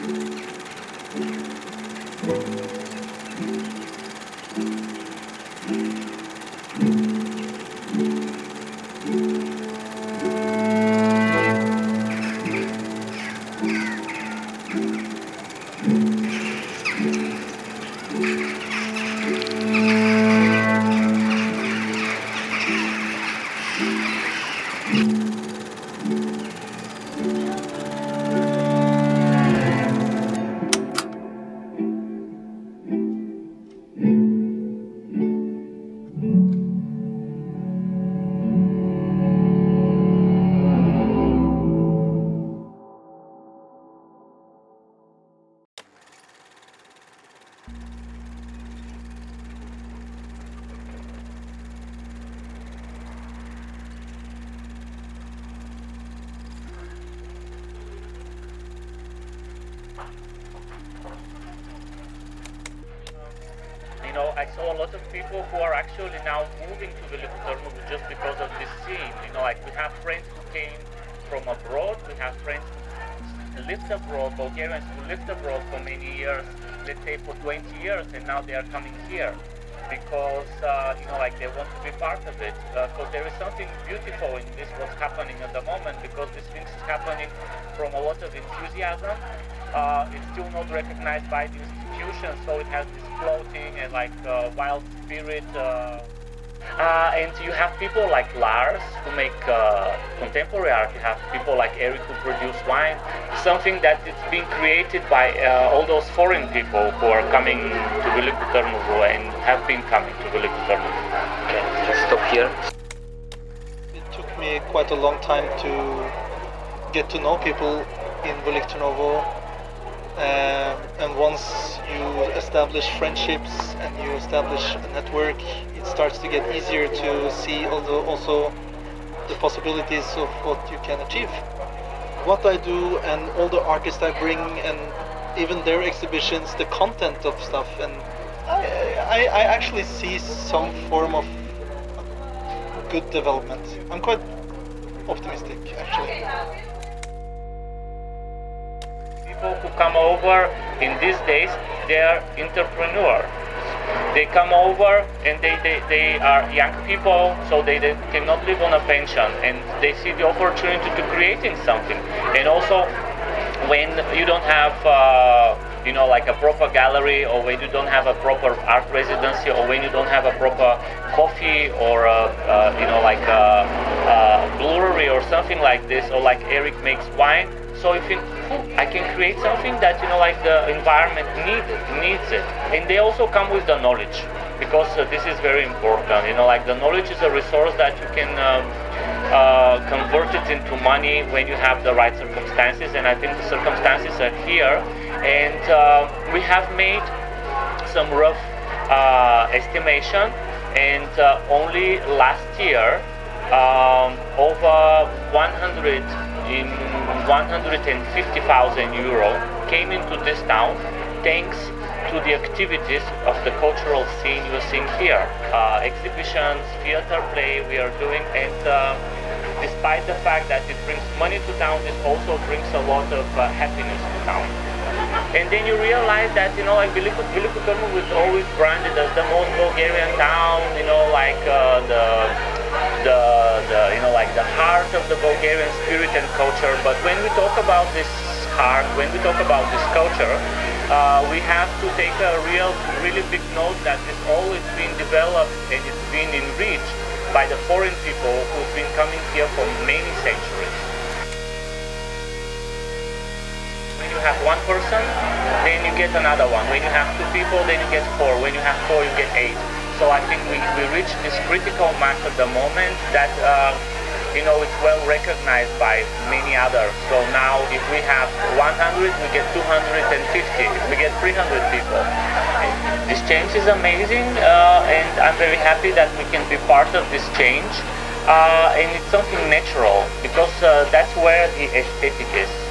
Thank you. Know, I saw a lot of people who are actually now moving to Veliko Tarnovo just because of this scene. You know, like we have friends who came from abroad, we have friends who lived abroad, Bulgarians who lived abroad for many years, let's say for 20 years, and now they are coming here because, uh, you know, like they want to be part of it. Because there is something beautiful in this what's happening at the moment because this thing is happening from a lot of enthusiasm. Uh, it's still not recognized by the institutions, so it has this floating and like uh, wild spirit. Uh, uh, and you have people like Lars who make uh, contemporary art. You have people like Eric who produce wine. Something that it's being created by uh, all those foreign people who are coming to Veliko Tarnovo and have been coming to Veliko Tarnovo. Okay, let's stop here. It took me quite a long time to get to know people in Velik Tarnovo. Um, and once you establish friendships and you establish a network, it starts to get easier to see also, also the possibilities of what you can achieve. What I do and all the artists I bring and even their exhibitions, the content of stuff, and I, I, I actually see some form of good development. I'm quite optimistic actually. People who come over in these days, they are entrepreneurs. They come over and they, they, they are young people, so they, they cannot live on a pension and they see the opportunity to creating something. And also, when you don't have, uh, you know, like a proper gallery, or when you don't have a proper art residency, or when you don't have a proper coffee, or a, uh, you know, like a, a brewery or something like this, or like Eric makes wine. So hmm, I can create something that you know, like the environment needs needs it, and they also come with the knowledge because uh, this is very important. You know, like the knowledge is a resource that you can. Um, uh, convert it into money when you have the right circumstances, and I think the circumstances are here. And uh, we have made some rough uh, estimation, and uh, only last year, um, over 100 in 150,000 euro came into this town thanks to the activities of the cultural scene you're seeing here. Uh, exhibitions, theater play we are doing and uh, despite the fact that it brings money to town, it also brings a lot of uh, happiness to town. And then you realize that, you know, like Veliko, Veliko Tarnovo is always branded as the most Bulgarian town, you know, like uh, the, you like the heart of the Bulgarian spirit and culture. But when we talk about this heart, when we talk about this culture, uh, we have to take a real, really big note that it's always been developed and it's been enriched by the foreign people who've been coming here for many centuries. When you have one person, then you get another one. When you have two people, then you get four. When you have four, you get eight. So I think we, we reach this critical mass at the moment that, uh, you know, it's well recognized by many others. So now if we have 100, we get 250. We get 300 people. This change is amazing uh, and I'm very happy that we can be part of this change. Uh, and it's something natural because uh, that's where the aesthetic is.